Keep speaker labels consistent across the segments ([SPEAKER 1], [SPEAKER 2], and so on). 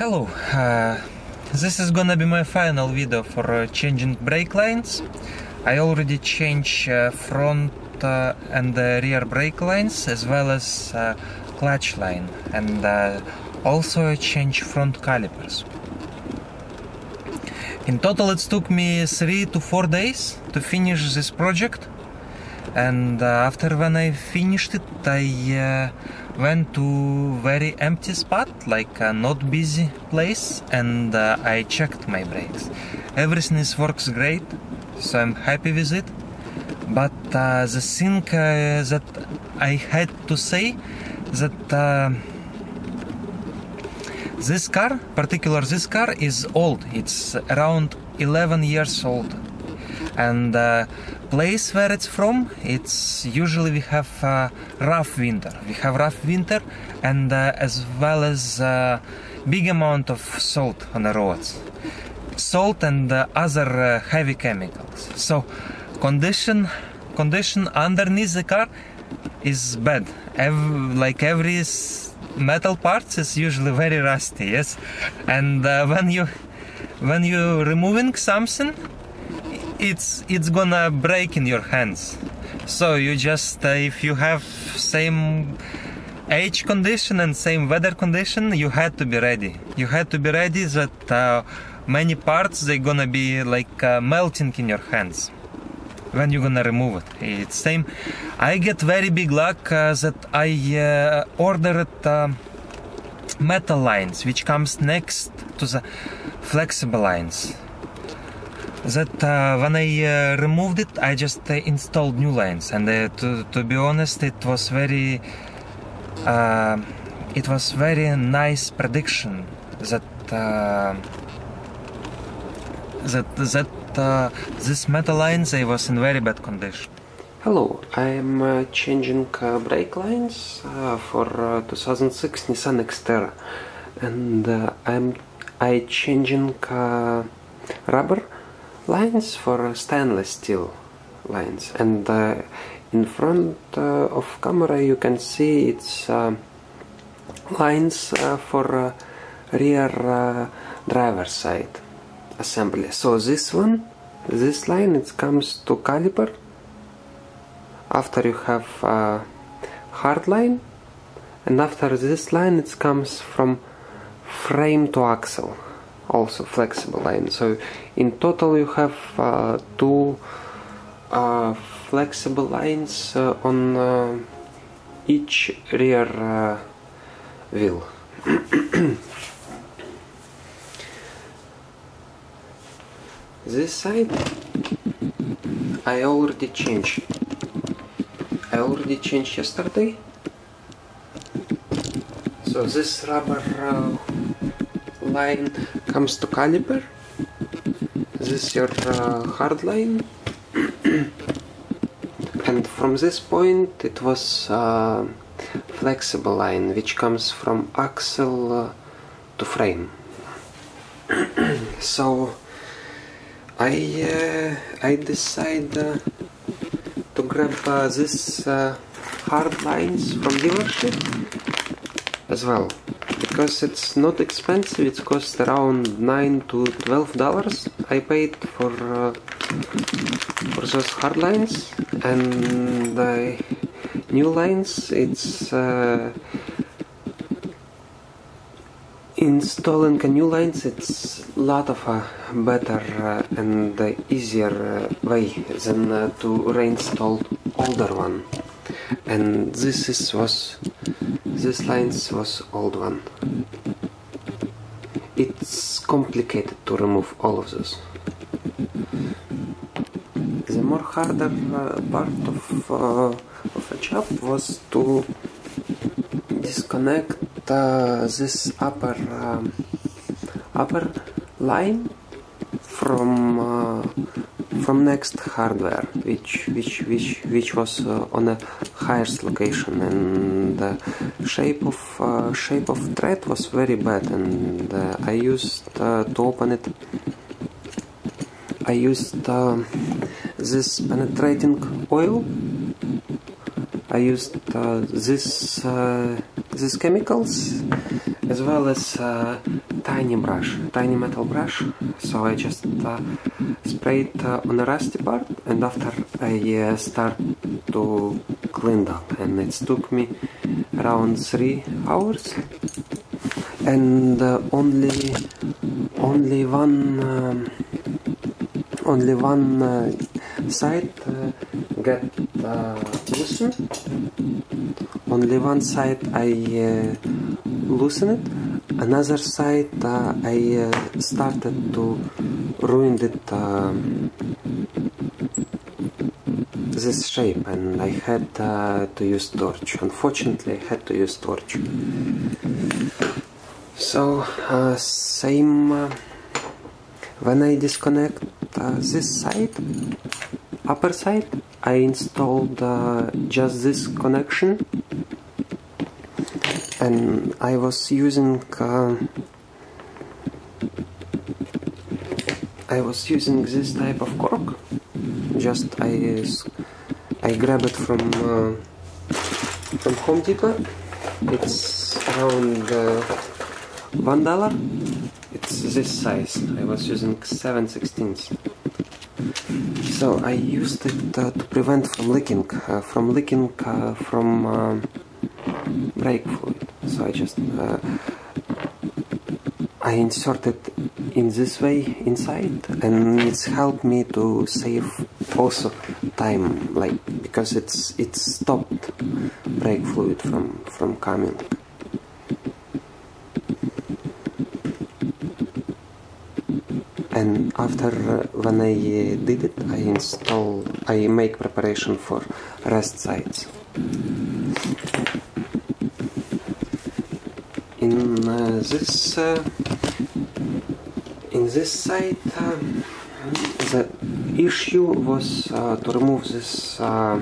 [SPEAKER 1] Hello, uh, this is gonna be my final video for uh, changing brake lines. I already changed uh, front uh, and rear brake lines as well as uh, clutch line and uh, also changed front calipers. In total it took me 3 to 4 days to finish this project and after when I finished it I went to very empty spot like a not busy place and uh, I checked my brakes. Everything is works great so I'm happy with it but uh, the thing uh, that I had to say that uh, this car, particular this car, is old. It's around 11 years old, and uh, place where it's from, it's usually we have uh, rough winter. We have rough winter, and uh, as well as uh, big amount of salt on the roads, salt and uh, other uh, heavy chemicals. So condition condition underneath the car is bad. Like every metal parts is usually very rusty. Yes, and uh, when you when you removing something, it's it's gonna break in your hands. So you just uh, if you have same age condition and same weather condition, you had to be ready. You had to be ready that uh, many parts they're gonna be like uh, melting in your hands when you're gonna remove it. It's same. I get very big luck uh, that I uh, ordered uh, metal lines, which comes next to the flexible lines. That uh, when I uh, removed it, I just uh, installed new lines, and uh, to to be honest, it was very. Uh, it was very nice prediction that uh, that that this metal lines they was in very bad condition.
[SPEAKER 2] Hello, I'm uh, changing brake lines for uh, 2006 Nissan Xterra, and I'm I changing rubber lines for stainless steel lines. And uh, in front uh, of camera you can see it's uh, lines uh, for uh, rear uh, driver side assembly. So this one, this line, it comes to caliper after you have hard line and after this line it comes from frame to axle also flexible line. So in total you have uh, two uh, flexible lines uh, on uh, each rear uh, wheel. This side I already changed. I already changed yesterday. So this rubber uh, line comes to caliper. This is your uh, hard line. and from this point it was uh, flexible line which comes from axle uh, to frame. so I uh, I decide uh, to grab uh, this uh, hard lines from dealership as well because it's not expensive. It costs around 9 to 12 dollars. I paid for uh, for those hard lines. And the new lines it's uh, installing a new lines it's a lot of a better uh, and easier uh, way than uh, to reinstall older one. And this is was this lines was old one. It's complicated to remove all of those the more harder uh, part of uh, of a job was to disconnect uh, this upper um, upper line from uh, from next hardware which which which which was uh, on a highest location and the shape of uh, shape of thread was very bad and uh, I used uh, to open it I used uh, this penetrating oil I used uh, this uh, these chemicals as well as tiny brush, tiny metal brush. So I just spray it uh, on the rusty part, and after I start to clean up, and it took me around three hours, and uh, only only one um, only one uh, side uh, get uh, loosened. Only one side I uh, loosen it. Another side uh, I started to ruin it um, this shape, and I had uh, to use torch. Unfortunately, I had to use torch. So uh, same uh, when I disconnect uh, this side, upper side, I installed uh, just this connection and I was using uh, I was using this type of just I I grab it from uh, from Home Depot. It's around uh, one dollar. It's this size. I was using 7 sixteenths. So I used it uh, to prevent from leaking uh, from leaking uh, from um, brake fluid. So I just I inserted in this way inside and it's helped me to save also time like because it's it's stopped brake fluid from from coming. And after uh, when I did it I install I make preparation for rest sites. In uh, this uh, in this site the issue was uh, to remove this uh,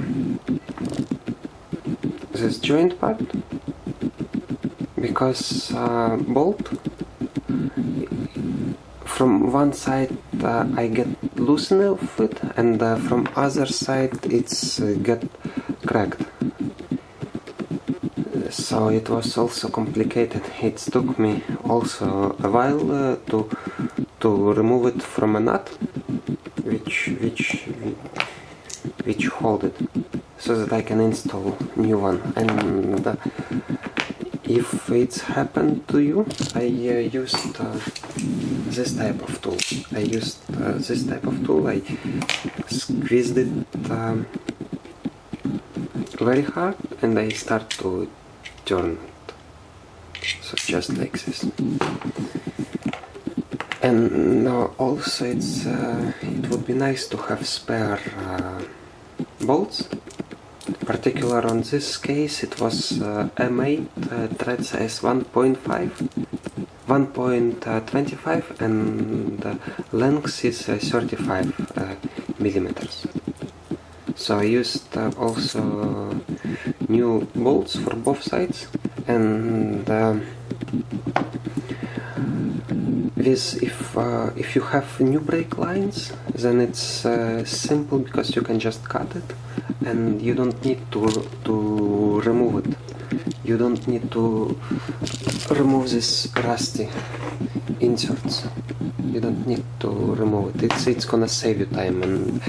[SPEAKER 2] this joint part because uh, bolt from one side I get loosen of it and from other side it's get cracked. So it was also complicated. It took me also a while uh, to to remove it from a nut which which hold it so that I can install new one. And uh, if it's happened to you I uh, used uh, this type of tool. I used uh, this type of tool. I squeezed it um, very hard and I start to turn it. So just like this and also it's uh, it would be nice to have spare uh, bolts. Particular on this case it was uh, M8 uh, thread size 1.5 1.25 and the length is uh, 35 uh, millimeters. So I used uh, also new bolts for both sides and um, this if uh, if you have new brake lines then it's uh, simple because you can just cut it and you don't need to to remove it. You don't need to remove this rusty inserts. You don't need to remove it. It's it's gonna save you time and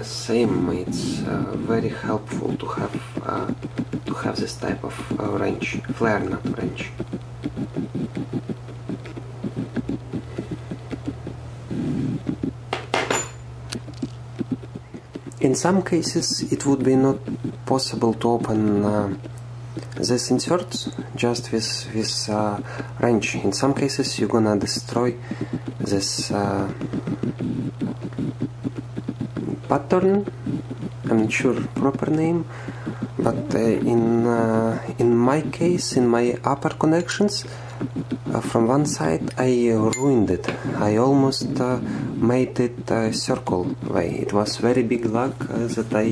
[SPEAKER 2] the same it's uh, very helpful to have uh, to have this type of uh, wrench flare nut wrench in some cases it would be not possible to open uh, this inserts just with this uh, wrench in some cases you're gonna destroy this uh, pattern I'm not sure proper name but uh, in uh, in my case in my upper connections uh, from one side I ruined it I almost made it a circle way it was very big luck that I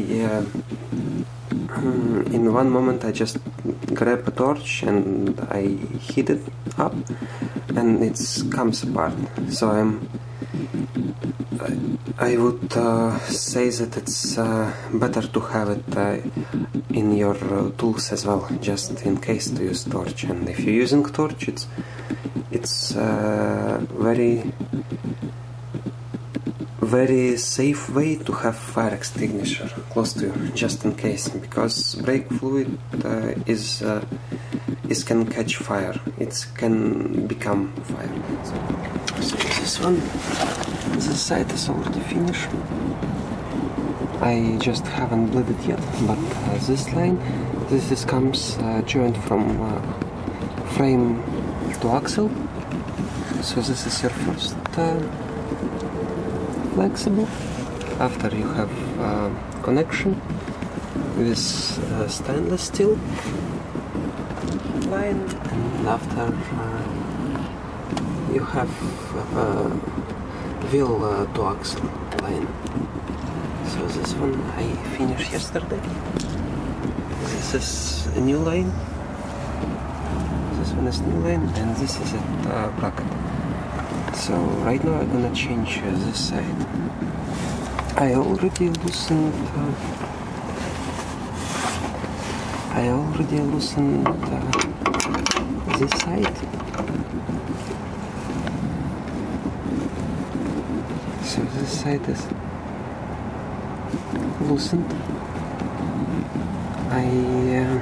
[SPEAKER 2] in one moment I just grab a torch and I heat it up and it comes apart. So I'm I would uh, say that it's uh, better to have it uh, in your uh, tools as well, just in case to use torch. And if you're using torch, it's it's uh, very very safe way to have fire extinguisher close to you, just in case, because brake fluid uh, is is can catch fire. It can become fire. So this one, this side is already finished. I just haven't bled it yet, but uh, this line, this is comes uh, joined from uh, frame to axle. So this is your first uh, flexible. After you have uh, connection with uh, stainless steel line, and after you have wheel uh, to axle line. So this one I finished yesterday. This is a new line. This one is new line and this is a uh, bracket. So right now I'm gonna change uh, this side. I already loosened. Uh, I already loosened uh, this side. This side is loosened. I uh,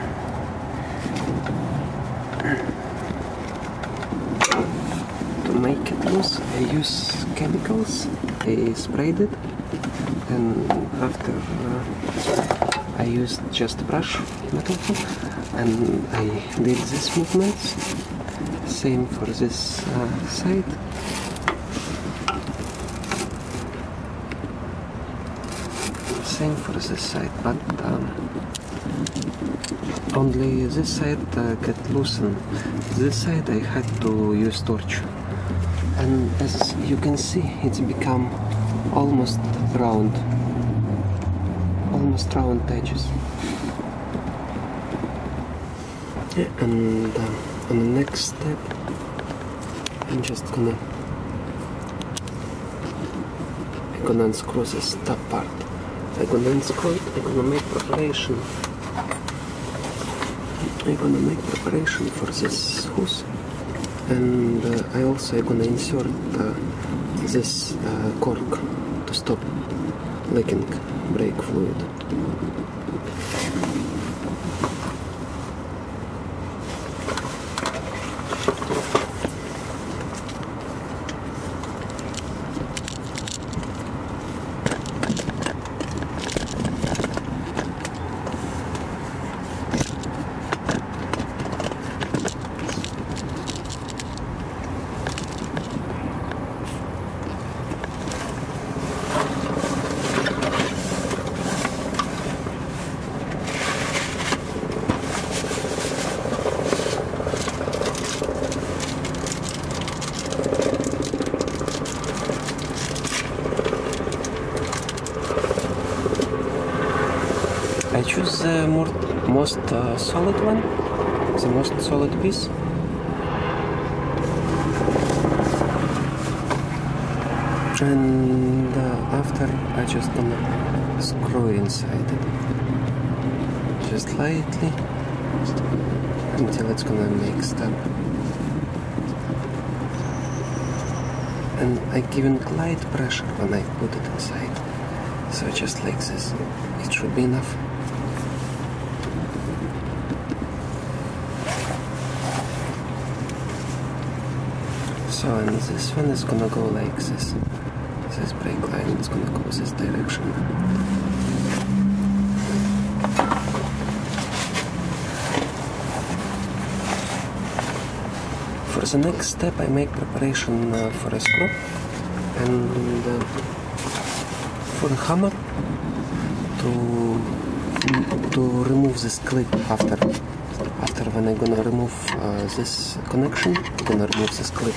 [SPEAKER 2] to make it loose I use chemicals I sprayed it and after uh, I used just brush metal and I did these movements. Same for this uh, side this side but um, only this side uh, get loosened this side I had to use torch. And as you can see it's become almost round almost round edges. Yeah, and uh, on the next step I'm just gonna I'm gonna unscrew this top part I'm gonna it I'm gonna make preparation I'm gonna make preparation for this hose and uh, I also gonna insert uh, this uh, cork to stop leaking brake fluid. The more, most uh, solid one, the most solid piece. And uh, after I just gonna screw inside it, just lightly until it's gonna mix up. And I give it light pressure when I put it inside. So just like this, it should be enough. And this one is gonna go like this. This brake line is gonna go this direction. For the next step, I make preparation uh, for a screw and uh, for the hammer to to remove this clip after after when I'm gonna remove uh, this connection I'm gonna remove this clip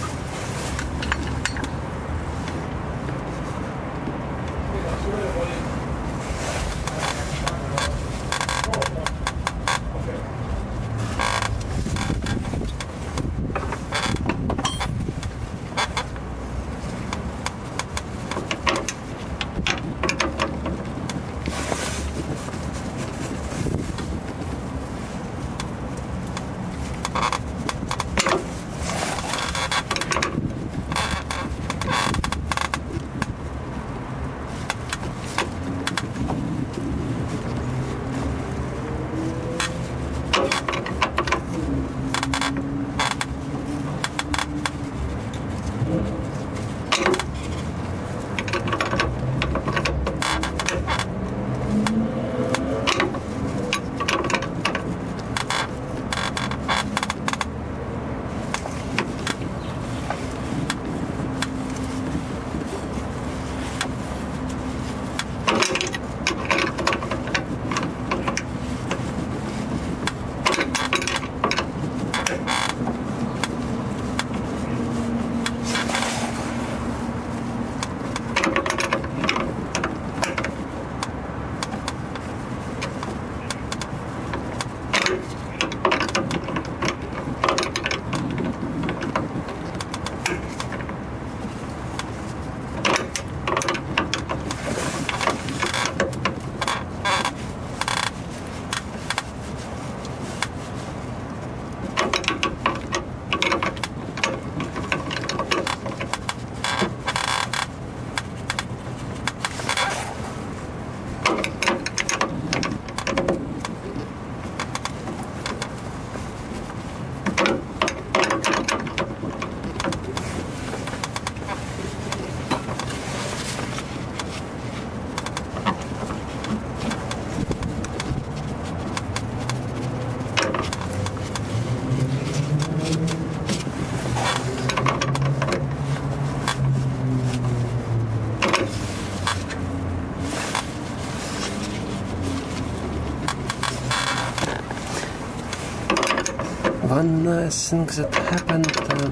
[SPEAKER 2] uh, thing that happened uh,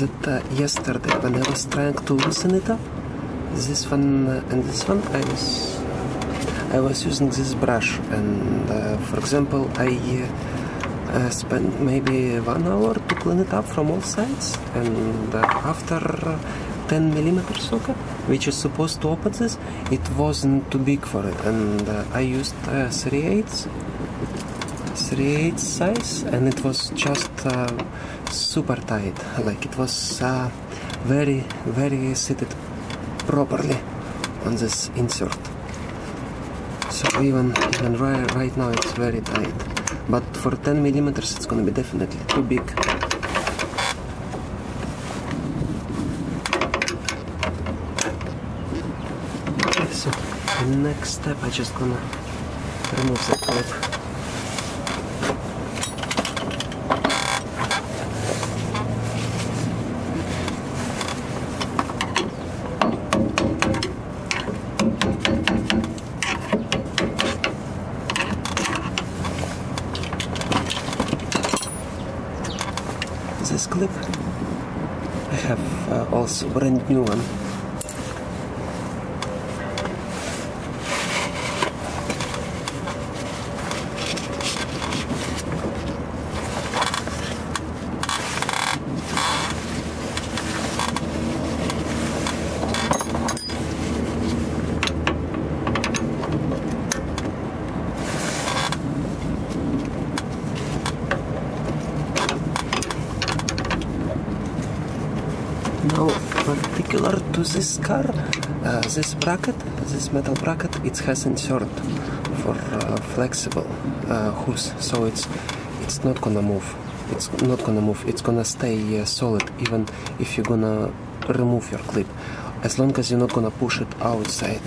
[SPEAKER 2] that uh, yesterday when I was trying to loosen it up, this one uh, and this one, I was I was using this brush, and uh, for example, I uh, spent maybe one hour to clean it up from all sides, and after 10 millimeter socket, which is supposed to open this, it wasn't too big for it, and I used uh, 3 eighths 3 eighths size, and it was just uh, super tight, like it was uh, very, very seated properly on this insert. So even even right, right now it's very tight, but for 10 millimeters it's gonna be definitely too big. Okay, so the next step I just gonna remove the clip. Brand new one. To this car, uh, this bracket, this metal bracket, it has insert for uh, flexible uh, hooks, so it's it's not gonna move. It's not gonna move. It's gonna stay uh, solid even if you're gonna remove your clip, as long as you're not gonna push it outside.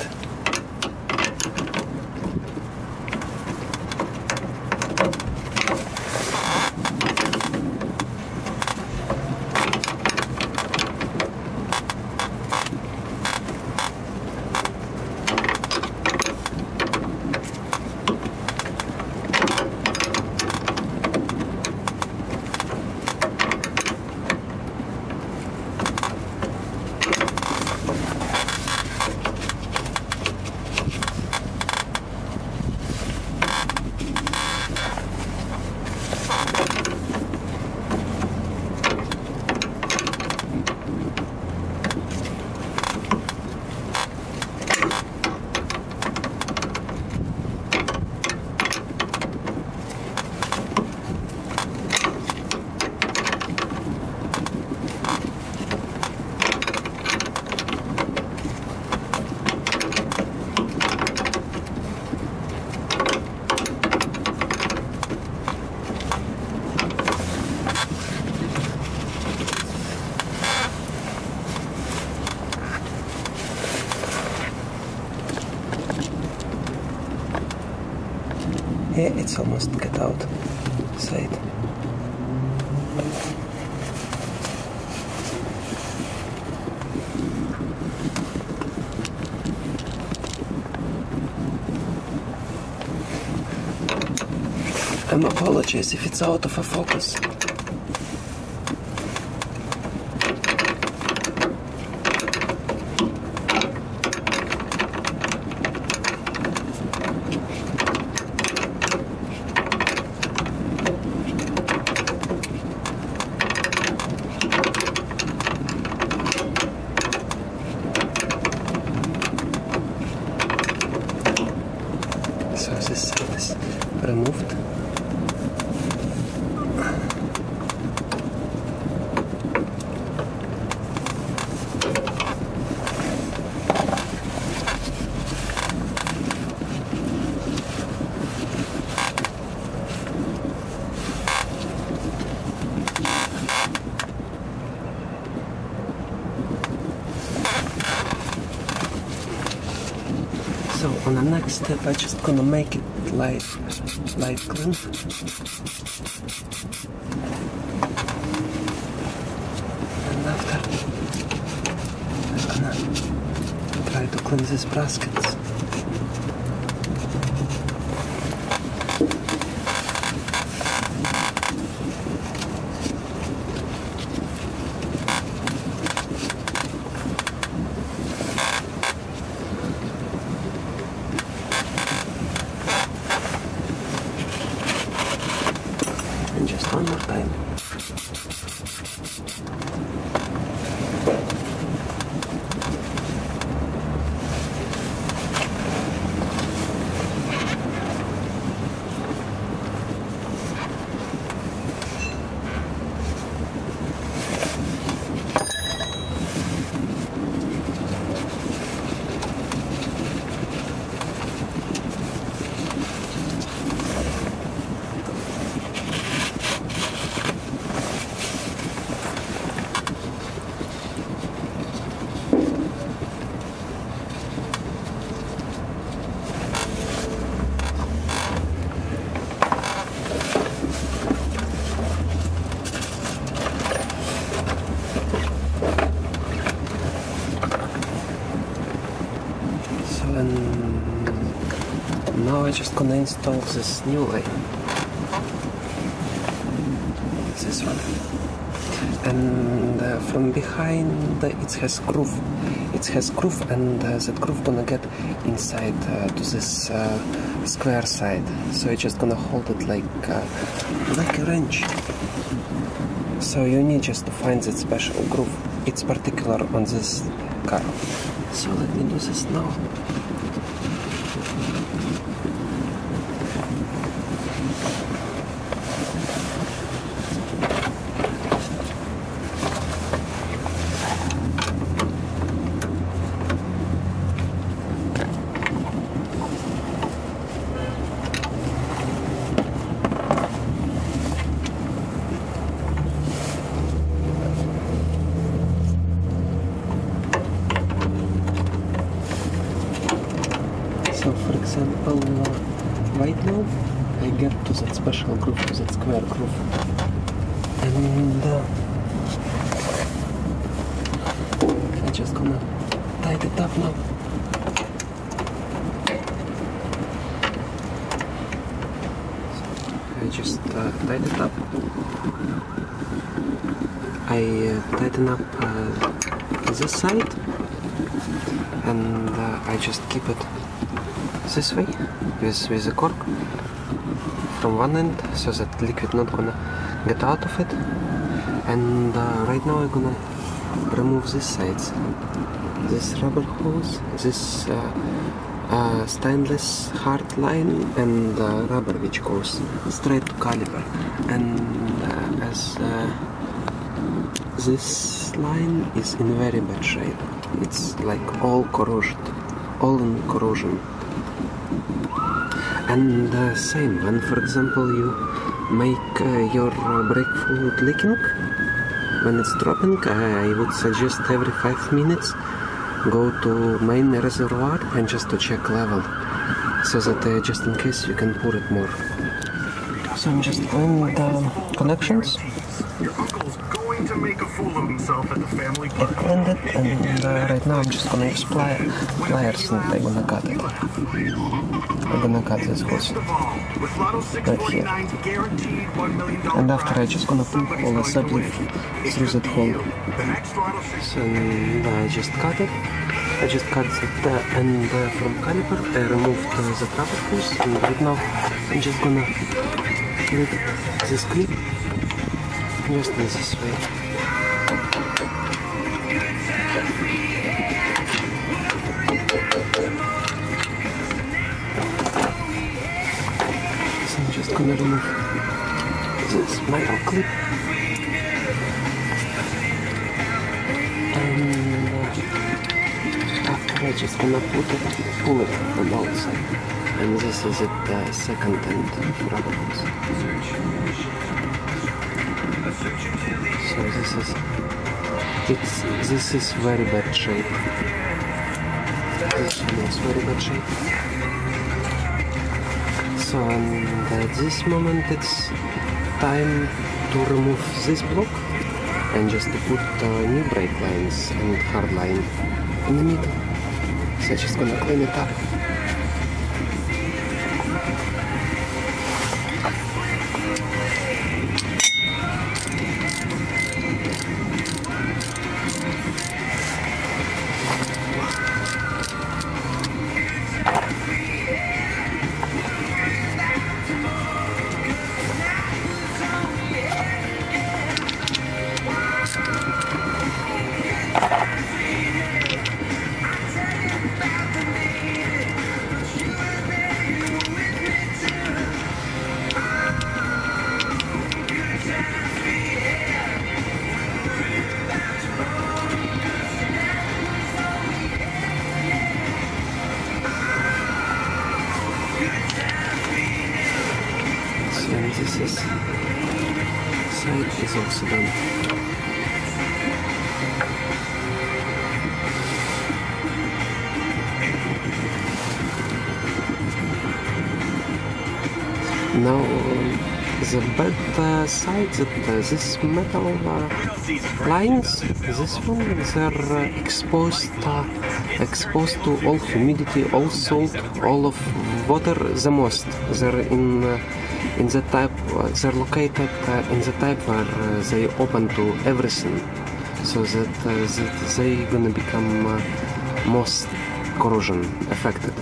[SPEAKER 2] Yeah, it's almost get out side. I'm apologize if it's out of a focus. So this side is removed. So on the next step, I just gonna make it light, light clean. And after, I'm gonna try to clean these brackets. անարգայում։ just gonna install this new line. This one. And uh, from behind it has groove. It has groove and uh, that groove gonna get inside uh, to this uh, square side. So I just gonna hold it like uh, like a wrench. So you need just to find that special groove. It's particular on this car. So let me do this now. So, for example, uh, right now I get to that special groove, to that square groove, and uh, I just gonna tighten it up now. I just uh, tighten it up. I uh, tighten up uh, this side and uh, I just keep it this way with, with the cork from one end so that liquid not gonna get out of it. And uh, right now I'm gonna remove this sides. This rubber hose this uh, uh, stainless hard line and uh, rubber which goes straight to caliper and uh, as uh, this line is in very bad shape. It's like all corrosion all in corrosion and uh, same when for example you make uh, your uh, brake fluid leaking. When it's dropping I would suggest every five minutes go to main reservoir and just to check level so that uh, just in case you can pour it more. So I'm just doing the connections.
[SPEAKER 3] Going to make a fool of himself at the family party.
[SPEAKER 2] it and uh, right now I'm just gonna use plier, pliers and I'm gonna cut it I'm gonna cut this hose
[SPEAKER 3] Best of all, with Lotto 649's guaranteed $1 million
[SPEAKER 2] And after I just gonna pull all the
[SPEAKER 3] going to
[SPEAKER 2] assembly
[SPEAKER 3] win. It
[SPEAKER 2] through that hole.
[SPEAKER 3] you. The next Lotto 6
[SPEAKER 2] and I just cut it. I just cut it uh, and uh, from caliper I removed uh, the rubber hose and right now I'm just gonna clip this clip just in this way. Gonna remove this metal clip and uh, after I just gonna put it, pull it from outside. And this is it, uh, second end rubber hose. So this is, it's, this is very bad shape. This one is very bad shape. And at this moment it's time to remove this block and just to put uh, new brake lines and hard line in the middle. So just gonna clean it up. Bad sides side that uh, this metal uh, lines, this one, they're uh, exposed uh, exposed to all humidity, all salt, all of water the most. They're in uh, in the type uh, they're located uh, in the type where they open to everything, so that that they gonna become most corrosion affected.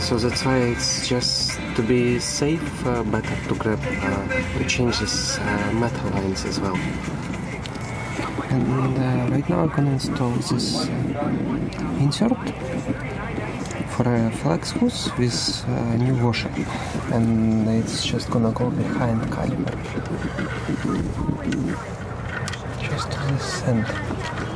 [SPEAKER 2] So that's why it's just to be safe, uh, better to grab, uh, to change this uh, metal lines as well. And uh, right now I'm gonna install this uh, insert for a flex hose with uh, new washer, and it's just gonna go behind caliper. Just to the center.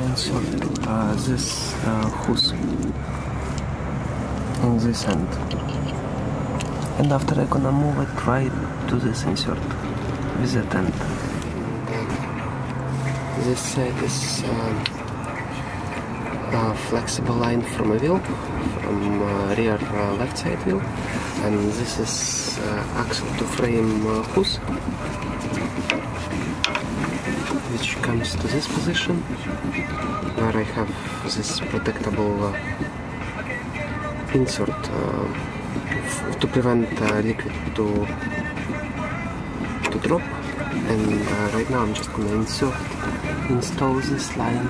[SPEAKER 2] Insert uh, this uh, hose in this end. And after I'm gonna move it right to this insert with that end. This side is um, a flexible line from a wheel, from uh, rear uh, left side wheel, and this is uh, axle to frame uh, hose, comes to this position, where I have this protectable uh, insert uh, to prevent uh, liquid to to drop. And uh, right now I'm just gonna insert install this line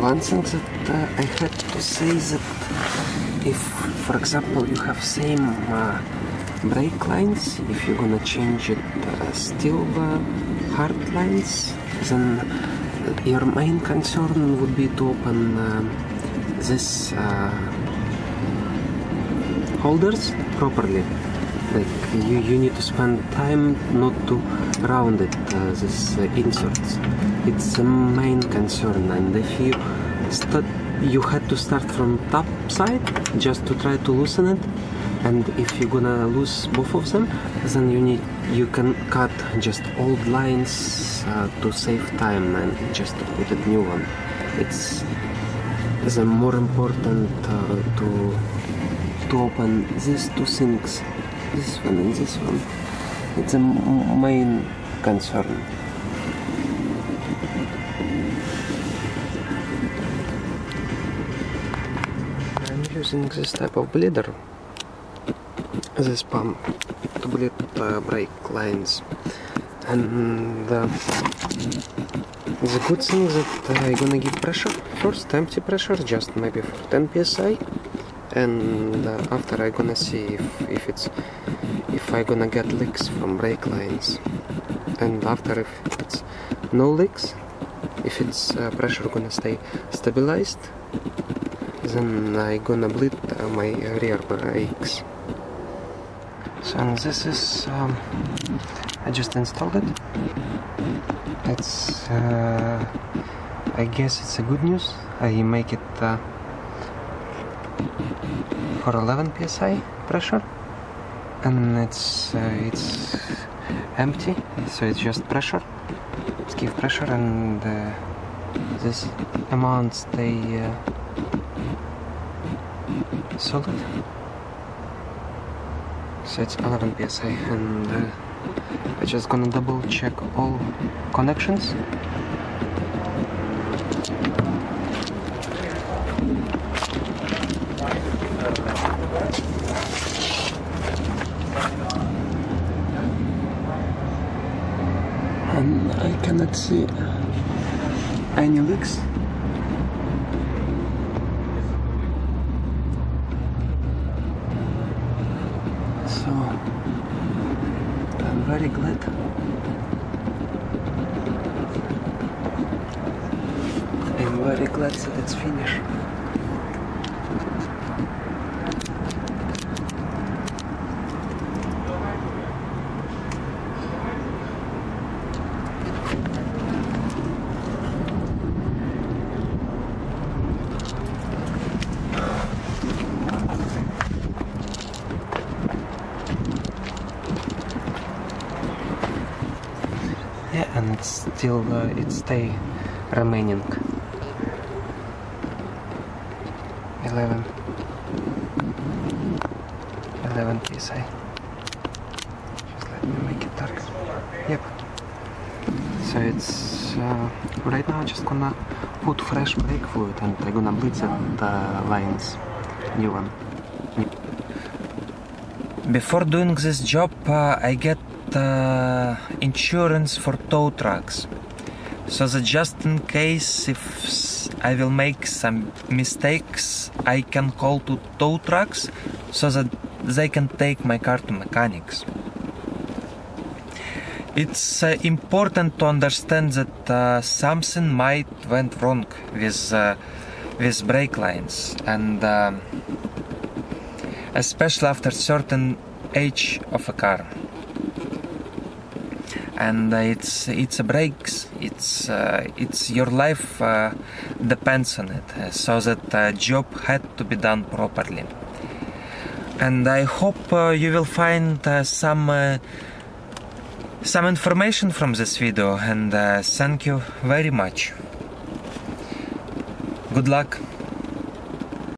[SPEAKER 2] one thing that uh, I had to say that if, for example, you have same uh, brake lines, if you're gonna change it uh, still uh, hard lines, then your main concern would be to open uh, this uh, holders properly. Like you, you need to spend time not to round it, uh, this uh, inserts. It's the main concern, and if you start, you had to start from top side just to try to loosen it. And if you're gonna lose both of them, then you need you can cut just old lines uh, to save time and just put a new one. It's the more important uh, to to open these two things, this one and this one. It's a main concern. I'm using this type of bleeder, this pump, to bleed uh, brake lines. And uh, the good thing that I'm gonna give pressure first, empty pressure, just maybe for 10 psi, and uh, after I'm gonna see if, if it's if I'm gonna get leaks from brake lines, and after if it's no leaks, if it's uh, pressure gonna stay stabilized, then I'm gonna bleed uh, my rear brakes. So this is um, I just installed it. It's uh, I guess it's a good news. I make it uh, for 11 psi pressure, and it's uh, it's empty, so it's just pressure. It's give pressure, and uh, this amount stay uh, solid. So it's 11 psi, and uh, I'm just gonna double check all connections. And I cannot see any leaks. So I'm very glad. I'm very glad that it's finished. Yeah, and it's still uh, it stay remaining. 11 11 psi. Just let me make it dark. Yep. So it's uh, right now I'm just gonna put fresh brake fluid and I'm gonna blitz it the lines. New one.
[SPEAKER 1] Before doing this job, uh, I get uh, insurance for tow trucks. So that just in case if I will make some mistakes, I can call to tow trucks so that they can take my car to mechanics. It's uh, important to understand that uh, something might went wrong with uh, with brake lines and. Um, especially after certain age of a car and it's it's a brakes it's uh, it's your life uh, depends on it uh, so that job had to be done properly. And i hope you will find some some information from this video and uh, thank you very much. Good luck